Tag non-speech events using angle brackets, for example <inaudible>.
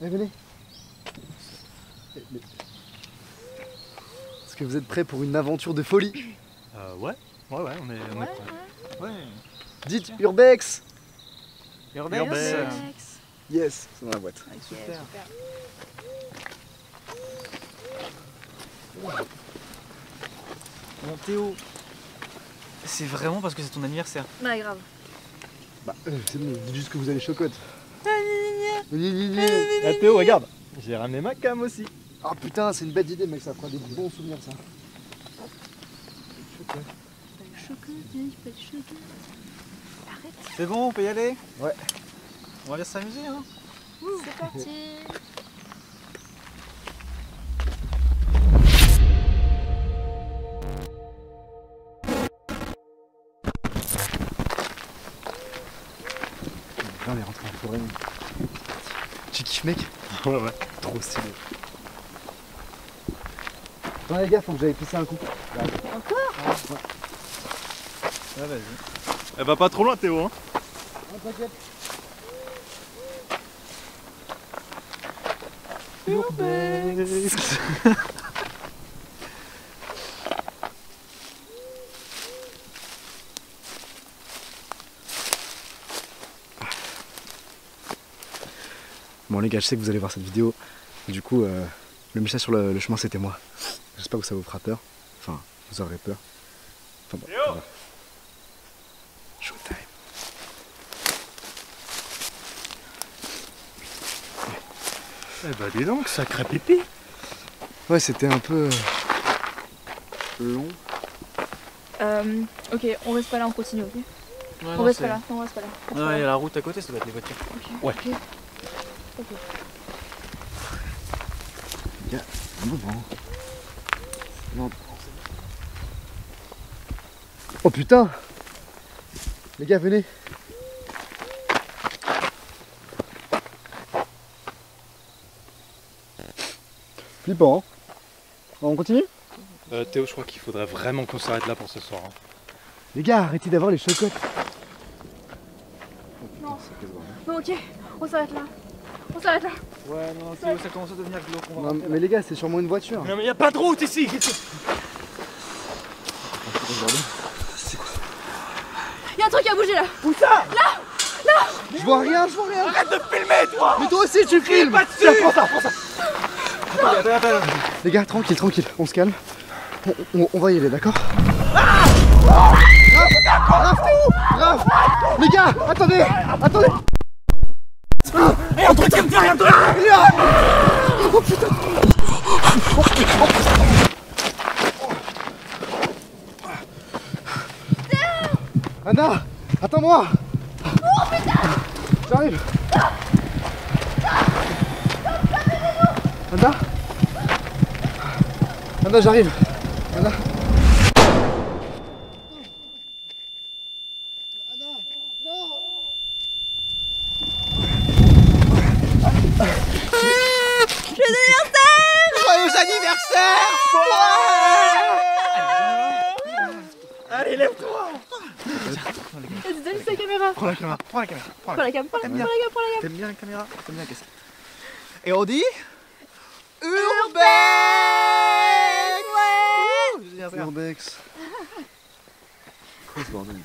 Allez, venez. Est-ce que vous êtes prêts pour une aventure de folie Euh, ouais, ouais, ouais, on est, on est prêts. ouais. Ouais. Dites Urbex Urbex. Urbex. Yes, c'est dans la boîte. Ok, Super. super. Bon Théo, c'est vraiment parce que c'est ton anniversaire. Ouais, grave. Bah, euh, c'est bon, dites juste que vous allez chocotte. Ah, Théo, regarde, j'ai ramené ma cam aussi. Ah putain, c'est une bête idée, mec, ça fera des bons souvenirs, ça. C'est bon, on peut y aller? Ouais. On va aller s'amuser hein? C'est parti. Putain, on est rentré en forêt. Tu kiffes, mec <laughs> Ouais, ouais. Trop stylé. Attends, les gars, faut que j'aille pisser un coup. Ouais, vas-y. Elle va pas trop loin, Théo. Hein. T'inquiète. <laughs> Bon les gars, je sais que vous allez voir cette vidéo. Du coup, euh, le message sur le, le chemin, c'était moi. J'espère que ça vous fera peur. Enfin, vous aurez peur. Enfin bon, voilà. Showtime. Eh bah dis donc, sacré pipi. Ouais, c'était un peu... euh, long. Euh, ok, on reste pas là, on continue, ok Ouais, On non, reste pas là, non, on reste pas là. Non, il y a la route à côté, ça doit être les voitures. Ouais. Ok. Ok. Non, non. Non. Oh putain Les gars, venez Flippant, hein On continue? Euh, Théo, je crois qu'il faudrait vraiment qu'on s'arrête là pour ce soir. hein. Les gars, arrêtez d'avoir les chocottes Non. Non, ok, on s'arrête là. On s'arrête là. Ouais, non, Théo, ça commence à devenir glauque. on va Non, mais les gars, c'est sûrement une voiture. Non mais y a pas de route ici Y'a un truc à bouger là. Je vois rien, je vois rien. Arrête de filmer, toi! Mais toi aussi, tu filmes. Tiens, prends ça, prends ça. Là. Attends, attends, attends. Les gars, tranquille, tranquille, on se calme. On, on- on va y aller, d'accord? Raph, t'es où Raph Les gars, attendez Attendez Anna Attends-moi. J'arrive. Anna Anna, j'arrive. Anna Joyeux anniversaire Allez, lève-toi Vas-y, donne sa caméra. Prends la caméra, prends la caméra, prends la cam, prends la cam, prends la cam, prends la cam. T'aimes bien la caméra T'aimes bien qu'est-ce Et on dit Urbex. Ouais Urbex. <laughs> Quoi ce bordel?